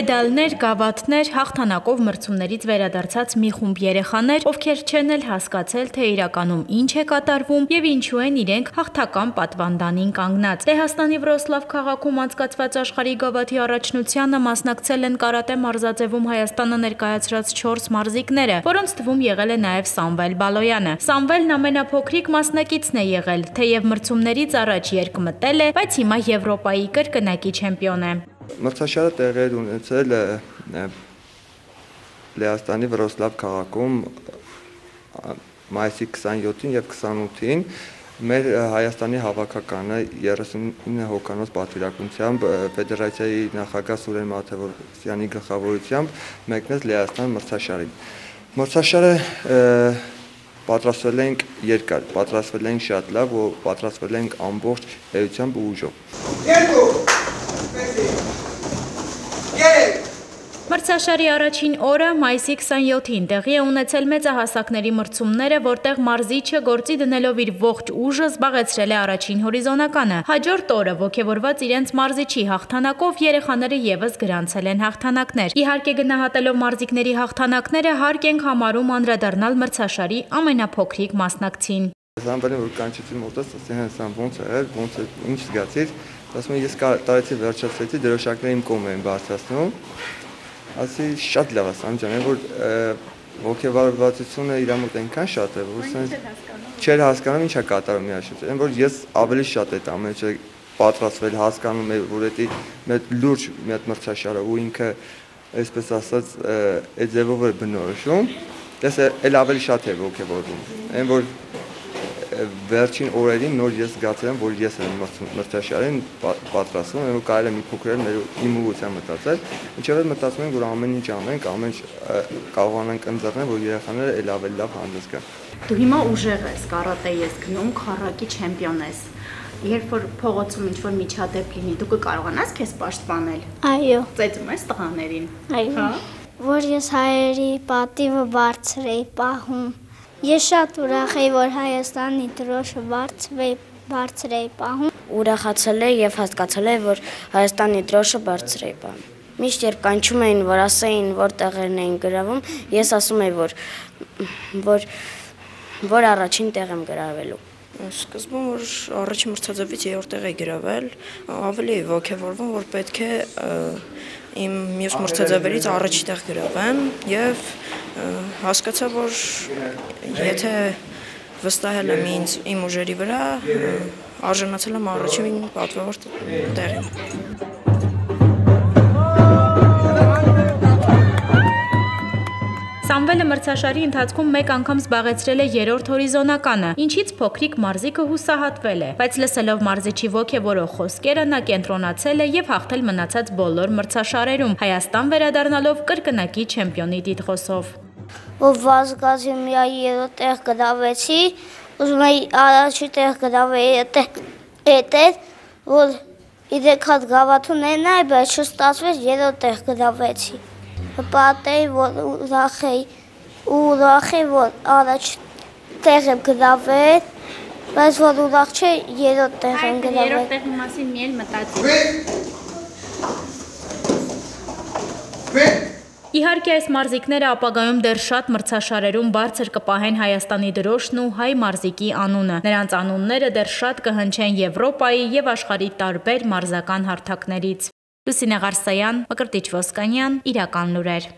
Մեդալներ, գավաթներ, հաղթանակով մրցումներից վերադարձած մի խումբ երեխաներ, ովքեր չեն էլ հասկացել, թե իրականում ինչ է կատարվում եւ ինչու են իրենք հաղթական պատվանդանին կանգնած։ Լեհաստանի Վրոսլավ քաղաքում անցկացված աշխարհի գավաթի առաջնությանը մասնակցել են կարատե մարզաձևում Հայաստանը ներկայացրած 4 մարզիկները, որոնց թվում եղել է նաեւ Սամվել Բալոյանը։ Սամվելն ամենափոքրիկ մասնակիցն է եղել, թեև մրցումներից առաջ երկմտել է, բայց հիմա Եվրոպայի կրկնակի չեմպիոն է։ Մրցաշարը տեղի ունեցել է Լեհաստանի Վրոսլավ քաղաքում մայիսի 27-ին եւ 28-ին մեր Հայաստանի հավաքականը 39 հոկանոց պատվիրակությամբ ֆեդերացիայի նախագահ Սուրեն Մաթեվոսյանի գլխավորությամբ մեկնեց Լեհաստան մրցաշարին։ Մրցաշարը պատրաստվել ենք երկար, պատրաստվել ենք շատ լավ, ու պատրաստվել ենք ամբողջ էությամբ ու ուժով։ Երկու Մրցաշարի առաջին օրը մայիսի 27-ին տեղի է ունեցել մեծահասակների մրցումները, որտեղ մարզիչը գործի դնելով իր ողջ ուժը զբաղեցրել է առաջին հորիզոնականը։ Հաջորդ օրը ողջևորված իրենց մարզիչի հաղթանակով երեխաները եւս գրանցել են հաղթանակներ։ Իհարկե գնահատելով մարզիկների հաղթանակները հարկ ենք համարում անդրադառնալ մրցաշարի ամենափոքրիկ մասնակցին։ Զամբալին որ կանչեցի մոտս, ասեցի հենց սամ ոնց է, ոնց է, ինչ զգացիր։ Ասում եմ ես տարեցի վերջացրեցի, դրոշակները իմ կողմ էին բարձրացնում ասի շատ լավ է Սամջան, որ ողջավարվածությունը իր մոտ այնքան շատ է, որ սենց չէր հասկանում ինչա կատարում իր շուտ։ Այն որ ես ավելի շատ այդ ամեն ինչը պատրաստվել հասկանում եմ, որ դա մեծ լուրջ մի հատ մրցաշար է ու ինքը այսպես ասած այդ ձևով է բնորոշում։ Դες էլ ավելի շատ է ողջավորվում։ Այն որ վերջին օրերին նոր ես զգացել եմ, որ ես եմ մրցաշարին պատրաստվում, ու կարելի է մի փոքր էլ մեր իմ ուղղությամբ մտածել, ինչեւ էլ մտածում եմ, որ ամեն ինչ անենք, ամեն ինչ կարողանանք ընձեռնել, որ երեխաները ել ավելի լավ հանդես գան։ Դու հիմա ուժեղ ես, կարատե ես գնում, քառակի չեմպիոն ես երբ որ փողոցում ինչ որ միջադեպ լինի, դու կկարողանաս քեզ պաշտպանել։ Այո։ Ծեծում ես տղաներին։ Այո։ Հա։ Որ ես հայերի պատիվը բարձր էի պահում։ Ես շատ ուրախ եի, որ Հայաստանի դրոշը բարձր բարձր էի պահում։ Ուրախացել եմ եւ հասկացել եմ, որ Հայաստանի դրոշը բարձր էի պահում։ Միշտ երբ կանչում էին, որ ասեին, որ տեղերն էին գրավում, ես ասում եի, որ որ որ առաջին տեղ եմ գրավելու։ Սկզբում որ առաջին մրցաձևից երրորդ տեղ է գրավել, ավելի ողջավորվում, որ պետք է իմ մյուս մրցաձևերից առաջի տեղ գրավեմ եւ հասկացա, որ եթե վստահել եմ ինձ իմ ուժերի վրա, արժանացել եմ առաջին պատվավոր տեղին։ Սամվելը մրցաշարի ընթացքում մեկ անգամ զբաղեցրել է երրորդ հորիզոնականը, ինչից փոքրիկ մարզիկը հուսահատվել է, բայց լսելով մարզիչի ոգևորող խոսքերը նա կենտրոնացել է եւ հաղթել մնացած բոլոր մրցաշարերում, Հայաստան վերադառնալով կրկնակի չեմպիոնի տիտղոսով։ Ով վազգազի միա երրորդ տեղ գրավեցի, ուզում եի առաջի տեղ գրավեի էտե, որ իրեք հատ գավաթ ունենայի, բայց չստացվեց երրորդ տեղ գրավեցի պատեի, որ ուրախ էի, ու ուրախ էի, որ առաջ տեղ եմ գրավել, բայց որ ուրախ չէ, երրորդ տեղ եմ գրավել։ Երրորդ տեղի մասին մի էլ մտածի։ Իհարկե այս մարզիկները ապագայում դեռ շատ մրցաշարերում բարձր կպահեն Հայաստանի դրոշն ու հայ մարզիկի անունը։ Նրանց անունները դեռ շատ կհնչեն Եվրոպայի եւ աշխարհի տարբեր մարզական հարթակներից։ Լուսինե Ղարսայան, Մկրտիչ Ոսկանյան, Իրական լուրեր։